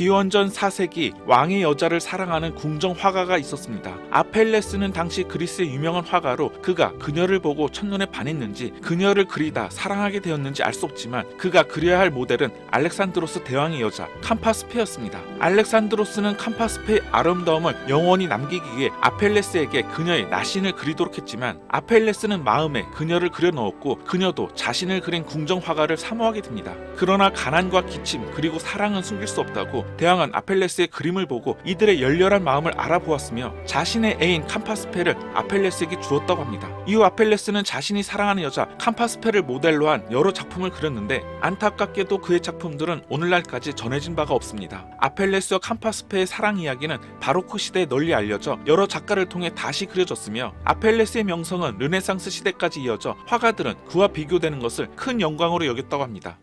기원전 4세기 왕의 여자를 사랑하는 궁정 화가가 있었습니다. 아펠레스는 당시 그리스의 유명한 화가로 그가 그녀를 보고 첫눈에 반했는지 그녀를 그리다 사랑하게 되었는지 알 수 없지만 그가 그려야 할 모델은 알렉산드로스 대왕의 여자 캄파스페였습니다. 알렉산드로스는 캄파스페의 아름다움을 영원히 남기기 위해 아펠레스에게 그녀의 나신을 그리도록 했지만 아펠레스는 마음에 그녀를 그려 넣었고 그녀도 자신을 그린 궁정 화가를 사모하게 됩니다. 그러나 가난과 기침 그리고 사랑은 숨길 수 없다고 대왕은 아펠레스의 그림을 보고 이들의 열렬한 마음을 알아보았으며 자신의 애인 캄파스페를 아펠레스에게 주었다고 합니다. 이후 아펠레스는 자신이 사랑하는 여자 캄파스페를 모델로 한 여러 작품을 그렸는데 안타깝게도 그의 작품들은 오늘날까지 전해진 바가 없습니다. 아펠레스와 캄파스페의 사랑 이야기는 바로크 시대에 널리 알려져 여러 작가를 통해 다시 그려졌으며 아펠레스의 명성은 르네상스 시대까지 이어져 화가들은 그와 비교되는 것을 큰 영광으로 여겼다고 합니다.